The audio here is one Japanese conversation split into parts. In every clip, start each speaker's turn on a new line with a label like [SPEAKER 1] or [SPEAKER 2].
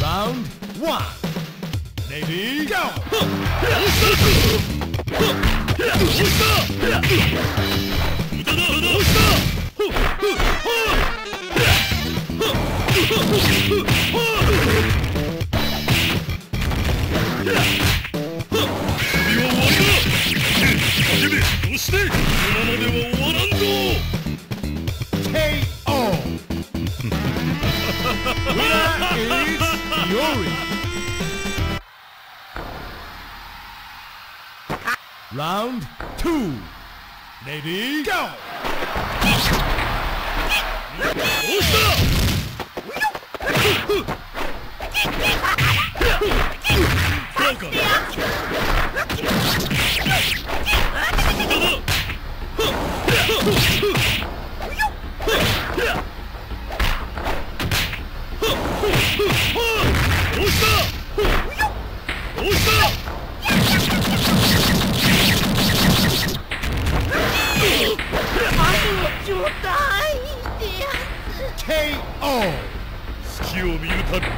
[SPEAKER 1] Round one. Lady, go!
[SPEAKER 2] Give it! してこのままでは終わらんぞ
[SPEAKER 1] KO Winner is Yori Round 2 Ready Go KO
[SPEAKER 2] 隙を見るたび。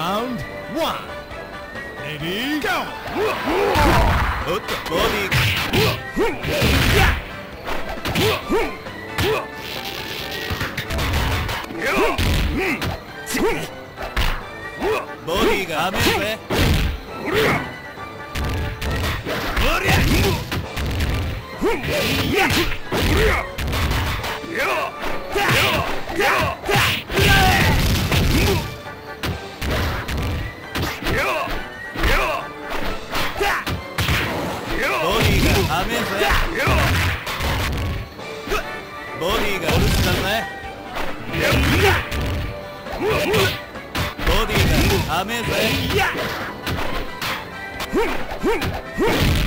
[SPEAKER 1] Round one. Ready? Go!
[SPEAKER 3] Out
[SPEAKER 4] the body. Body が雨上。おりゃ。お
[SPEAKER 1] りゃ。Huh!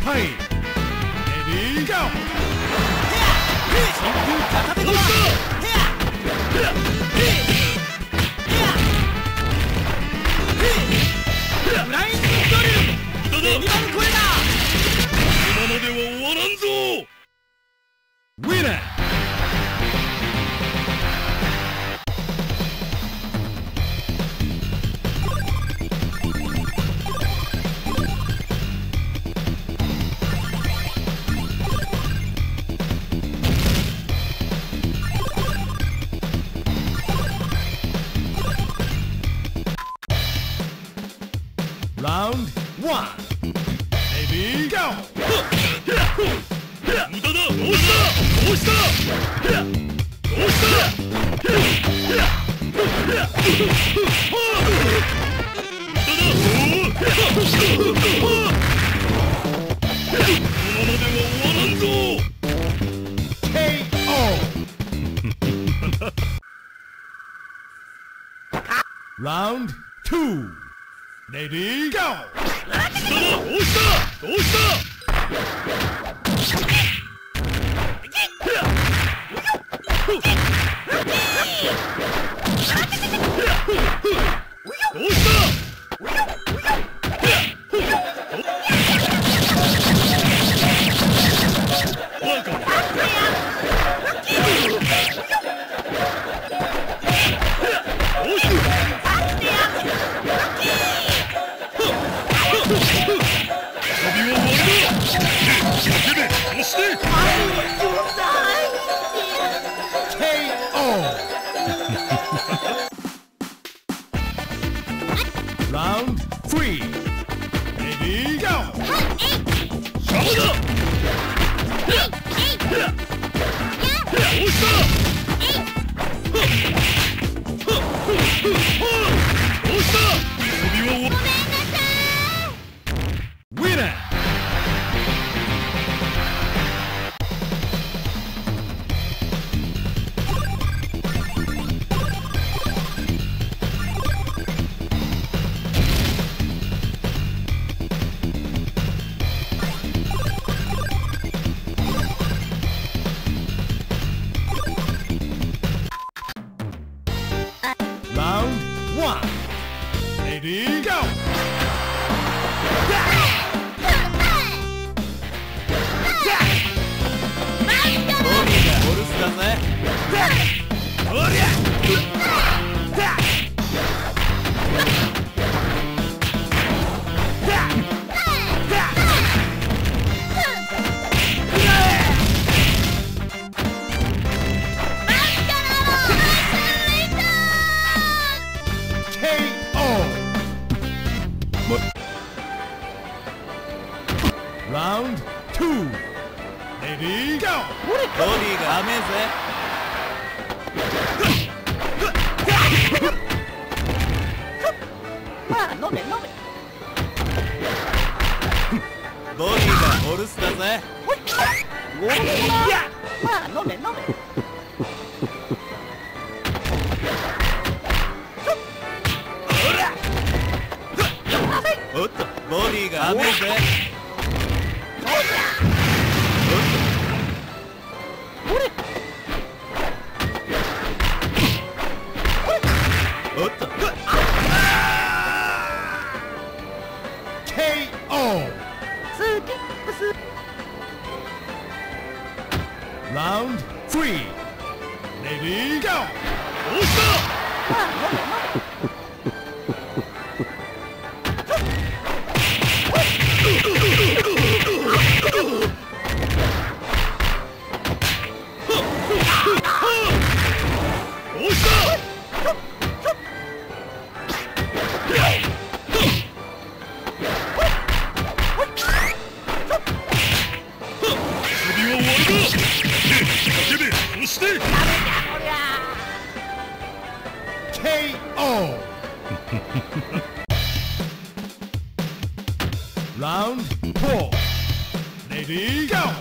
[SPEAKER 2] Fight! した押した無駄だ押した無駄だ無駄だ。このでは
[SPEAKER 1] Round two. Ready, go.
[SPEAKER 2] 無駄だ押した押した
[SPEAKER 1] Ready, go.
[SPEAKER 4] トミトミーが甘えぜボディがお留守だぜ。おっとボディが甘えぜ
[SPEAKER 1] Round three. Ready, go.
[SPEAKER 2] 押
[SPEAKER 1] KO Round 4 Ready? Go!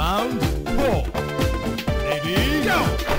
[SPEAKER 1] Round go!